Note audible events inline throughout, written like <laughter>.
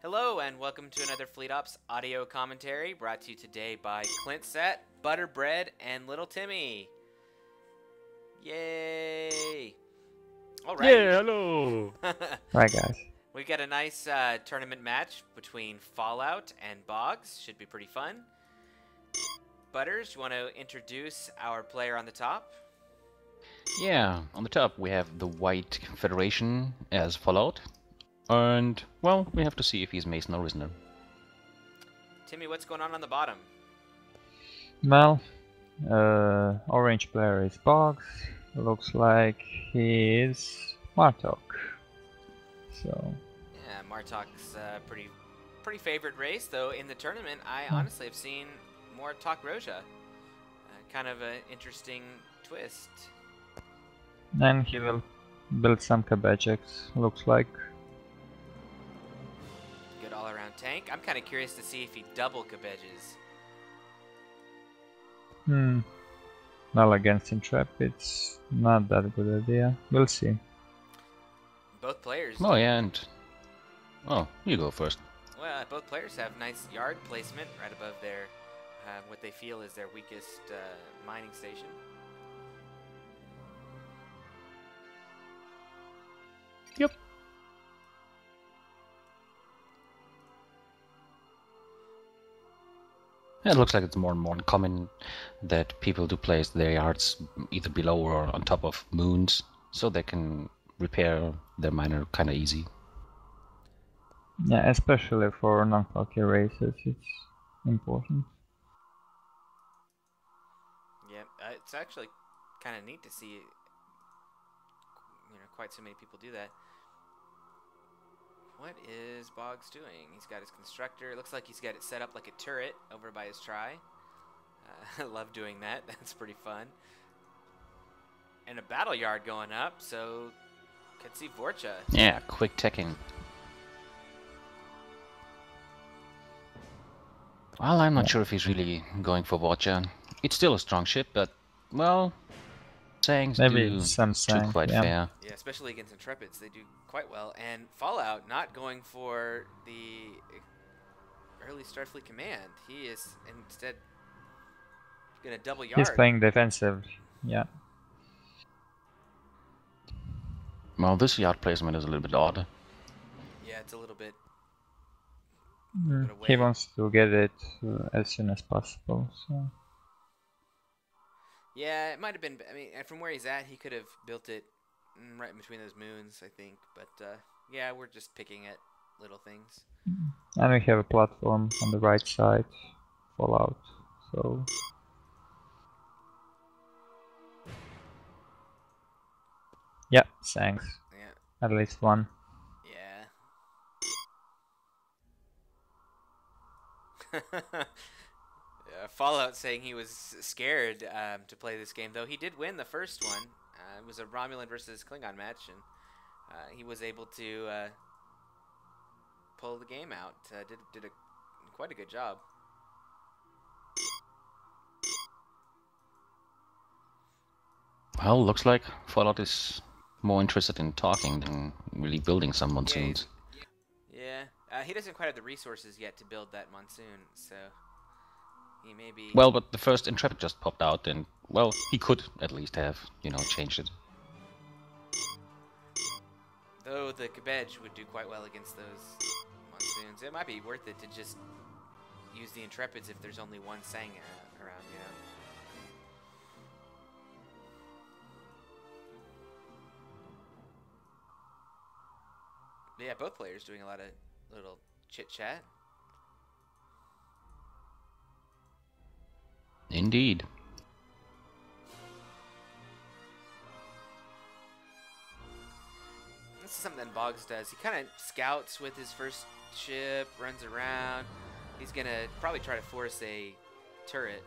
Hello and welcome to another Fleet Ops audio commentary brought to you today by Clint Set, Butterbread, and Little Timmy. Yay! Alright. Yeah, hello. <laughs> Right, guys. We've got a nice uh, tournament match between Fallout and Boggs. Should be pretty fun. Butters, you want to introduce our player on the top? Yeah, on the top we have the White Federation as Fallout. And, well, we have to see if he's Mason or Risner. Timmy, what's going on on the bottom? Well, uh, orange player is Boggs. Looks like he is Martok. So, Yeah, Martok's uh, pretty, pretty favorite race, though in the tournament, I Hmm. honestly have seen more Talk Roja. Uh, kind of an interesting twist. Then he will build some Kabacheks, looks like. Good all-around tank. I'm kind of curious to see if he double cabbages. Hmm. Well, against Intrepids, not that good idea. We'll see. Both players. Oh, yeah, and. Oh, you go first. Well, both players have nice yard placement right above their uh, what they feel is their weakest uh, mining station. Yep. It looks like it's more and more common that people do place their yards either below or on top of moons, so they can repair their miner kind of easy. Yeah, especially for non-cocky races, it's important. Uh, it's actually kind of neat to see, you know, quite so many people do that. What is Boggs doing? He's got his constructor. It looks like he's got it set up like a turret over by his try. Uh, <laughs> I love doing that. <laughs> That's pretty fun. And a battle yard going up, so could see Vorcha. Yeah, quick teching. Well, I'm not sure if he's really going for Watcher. It's still a strong ship, but, well, sayings Maybe do some shoot saying, quite yeah. fair. Yeah, especially against Intrepids, they do quite well. And Fallout not going for the early Starfleet command. He is instead going to double yard. He's playing defensive. Yeah. Well, this yard placement is a little bit odd. Yeah, it's a little bit. Mm, He wants to get it uh, as soon as possible. So Yeah, it might have been. I mean, from where he's at, he could have built it mm, right in between those moons, I think. But uh, yeah, we're just picking at little things. and we have a platform on the right side, Fallout. So yeah, thanks. Yeah, At least one. yeah. <laughs> yeah Fallout saying he was scared um, to play this game, though he did win the first one. Uh, it was a Romulan versus Klingon match, and uh, he was able to uh, pull the game out. Uh, did did a quite a good job. Well, looks like Fallout is more interested in talking than really building some Yeah, monsoons. he's- yeah. Uh, he doesn't quite have the resources yet to build that monsoon, so be. Well, but the first Intrepid just popped out, and, well, he could at least have, you know, changed it. Though the Cabbage would do quite well against those monsoons, it might be worth it to just use the Intrepids if there's only one Sang around, you know. Yeah, both players doing a lot of little chit chat. Indeed. This is something that Boggs does. He kind of scouts with his first ship, runs around. He's gonna probably try to force a turret.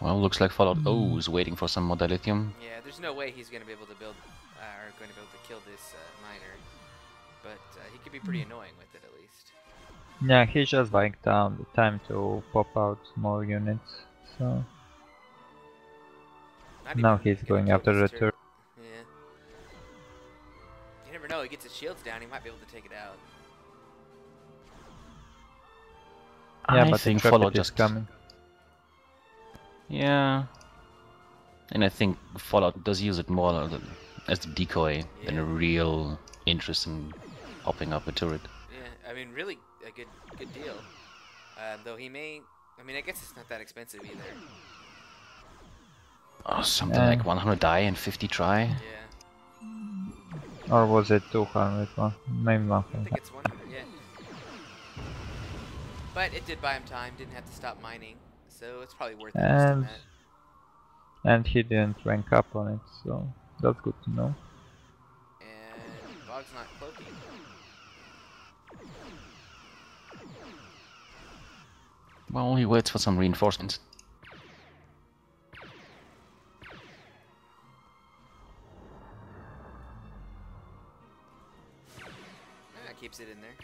Well, looks like Fallout O is waiting for some more dilithium. Yeah, there's no way he's gonna be able to build, uh, or going to be able to kill this uh, miner. But uh, he could be pretty annoying with it at least. Yeah, he's just buying down the time to pop out more units. So Not now he's gonna going kill after the turret. Yeah. You never know. He gets his shields down. He might be able to take it out. Yeah, I but think the Fallout is just coming. Yeah. And I think Fallout does use it more as a- as a decoy than a real interest in popping up a turret. Yeah, I mean, really a good good deal. Um, though he may. I mean, I guess it's not that expensive either. Oh, something Yeah. like 100 die and 50 try. Yeah, Or was it 200 one? Maybe I think it's 100. Yeah. But it did buy him time. Didn't have to stop mining, so it's probably worth it. And that. and he didn't rank up on it, so that's good to know. And Bog's not cloaking. Well, he waits for some reinforcements. Yeah, keeps it in there.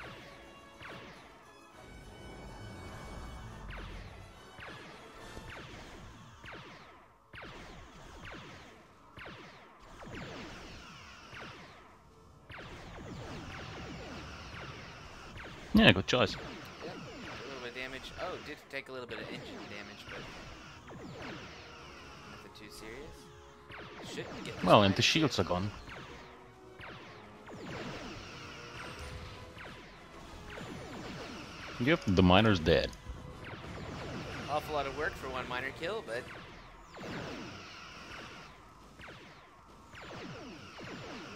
Yeah, good choice. Yep. A little bit of damage. Oh, did take a little bit of engine damage, but nothing too serious. Should get Well, and the shields are gone. Yep, the miner's dead. Awful lot of work for one minor kill, but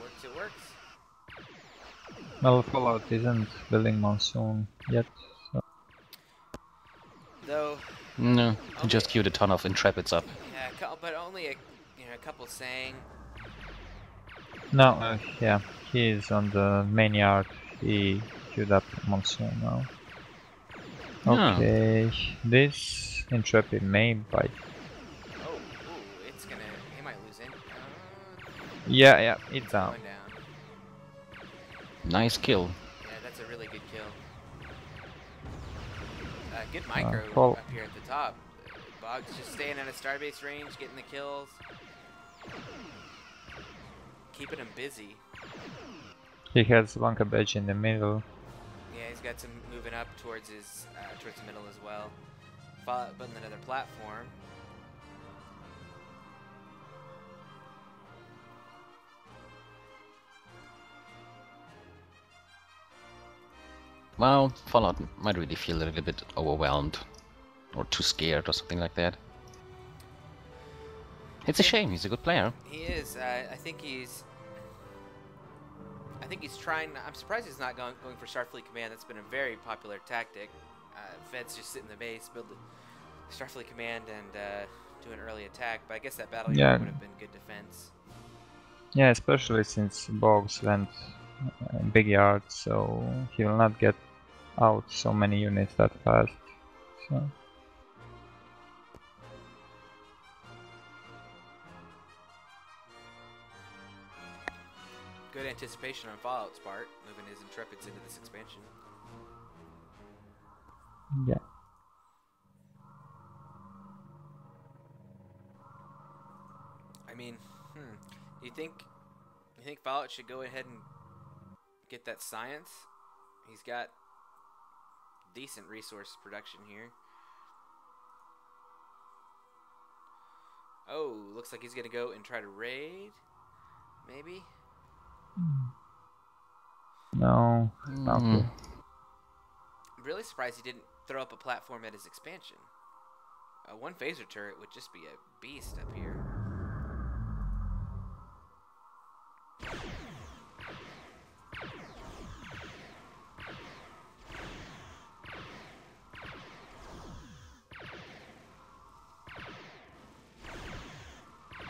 works. It works. Well, Fallout isn't building monsoon yet, so Though, No, he just queued a ton of intrepids up. yeah, but only a you know a couple saying. no, uh, yeah, he is on the main yard. He queued up monsoon now. Ah. Okay, this Intrepid may bite. Oh, ooh, it's gonna. He might lose in. Uh, Yeah, yeah, it's down. down. Nice kill. Yeah, that's a really good kill. Uh, good micro Paul- up here at the top. Uh, Bog's just staying out of starbase range, getting the kills. Keeping him busy. He has Lanka badge in the middle. Yeah, he's got some moving up towards his uh, towards the middle as well. Follow, up on another platform. Well, Fallout might really feel a little bit overwhelmed. Or too scared or something like that. It's a shame, he's a good player. He is. Uh, I think he's. I think he's trying. I'm surprised he's not going going for Starfleet Command. That's been a very popular tactic. Uh, Feds just sit in the base, build the Starfleet Command, and uh, do an early attack. But I guess that battle Yeah. would have been good defense. Yeah, especially since Boggs went uh, big yard, so he will not get out so many units that fast. So Good anticipation on Fallout's part, moving his Intrepids into this expansion. yeah, I mean, hmm. You think you think Fallout should go ahead and get that science? He's got decent resource production here. Oh, looks like he's gonna go and try to raid. Maybe. no, not Mm. good. I'm really surprised he didn't throw up a platform at his expansion. Uh, one phaser turret would just be a beast up here.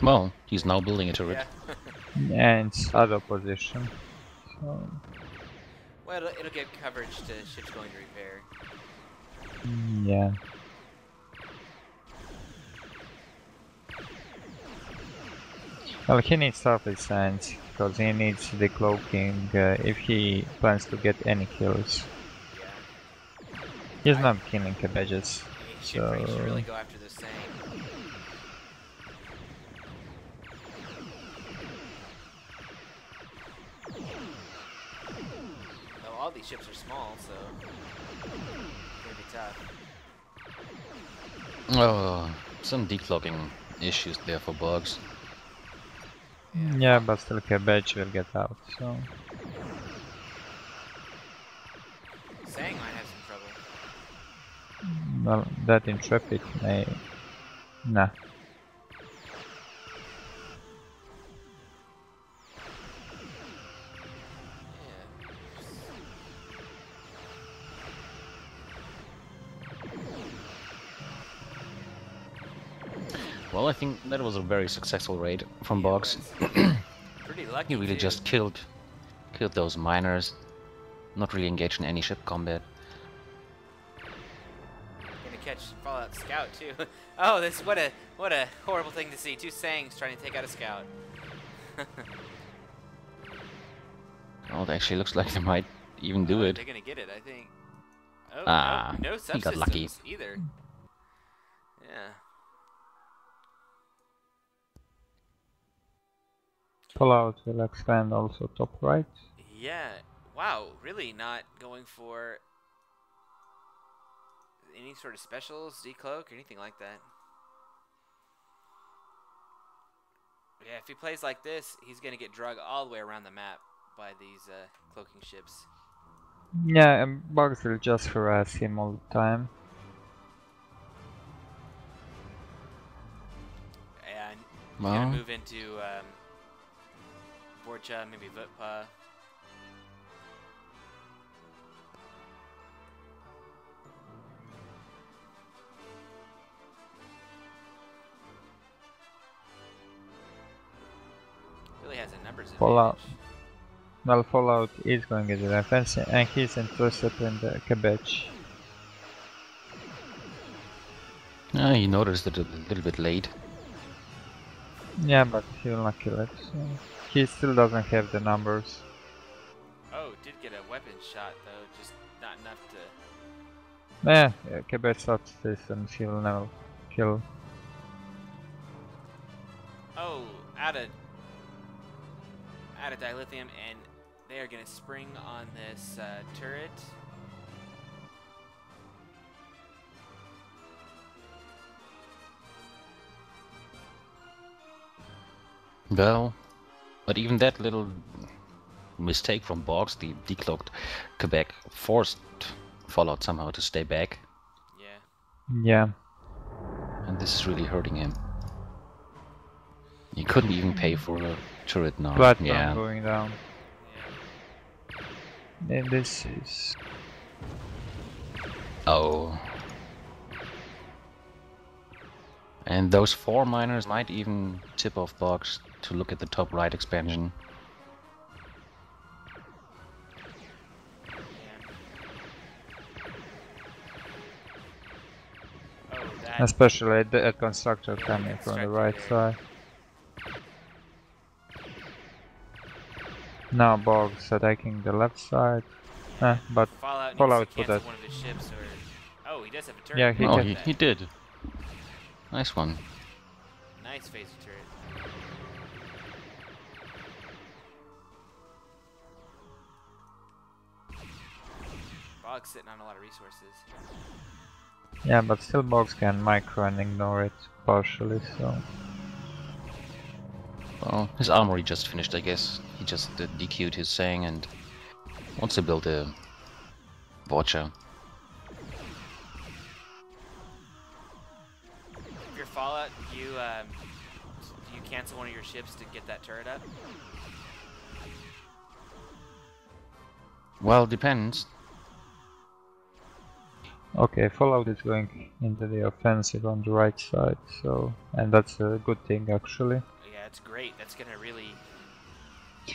Well, he's now building a turret. Yeah. and other position. So well, it'll, it'll give coverage to ships going to repair. yeah, well he needs surface science because he needs the cloaking uh, if he plans to get any kills. Yeah. He's not killing cabbages. He should, he should really So- go after this thing. These ships are small, so gonna be tough. Oh, some declocking issues there for Boggs. Yeah, but still cabbage will get out, so... Sang might have some trouble. Well, that intrepid may... Nah. Well, I think that was a very successful raid from Boggs. <clears throat> Pretty lucky. He really too. just killed, killed those miners. Not really engaged in any ship combat. Gonna catch Fallout Scout too. <laughs> oh, this what a what a horrible thing to see. Two Sangs trying to take out a Scout. <laughs> Oh, it actually looks like they might even do Oh, it. They're gonna get it, I think. Oh, Ah, no, no he got lucky. either. Yeah. Fallout will expand also top right. Yeah. Wow. Really not going for any sort of specials, decloak, or anything like that. Yeah, if he plays like this, he's gonna get drug all the way around the map by these uh, cloaking ships. Yeah, and Boggs will just harass him all the time. And he's Well, gonna move into um, Vorcha, maybe Vutpa. Really has a numbers Fallout. advantage. Well, Fallout is going to the defense, and he's interested in the cabbage. yeah, he noticed it a little bit late. Yeah, but he will not kill it. So. He still doesn't have the numbers. Oh, did get a weapon shot though, just not enough to. Yeah, yeah cabbage stops this and he will never kill. Oh, out of out of dilithium, and they are gonna spring on this uh, turret. Well, but even that little mistake from Boggs, the decloaked Quebec, forced Fallout somehow to stay back, Yeah. Yeah, and this is really hurting him. He couldn't even pay hmm. for a turret now. But yeah. going down. Yeah. And this is Oh. And those four miners might even tip off Boggs to look at the top right expansion. yeah. Oh, that. especially at the at constructor coming from the right side. Now Boggs attacking the left side. Eh, but Fallout, Fallout needs put that- one of his ships, or oh, he does have a turret. Yeah, he oh, did he, he did. Nice one. Nice phaser turret. Bog's sitting on a lot of resources. yeah, but still Boggs can micro and ignore it partially. So Well, his armory just finished, I guess. He just uh, DQ'd his Sang and wants to build a Watcher. If you're Fallout, you um, do you cancel one of your ships to get that turret up? Well, depends. Okay, Fallout is going into the offensive on the right side. So and that's a good thing actually. Yeah, it's great. That's gonna really.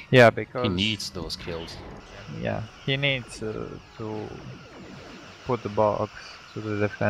Yeah, because He needs those kills. Yeah, he needs uh, to put the Boggs to the defense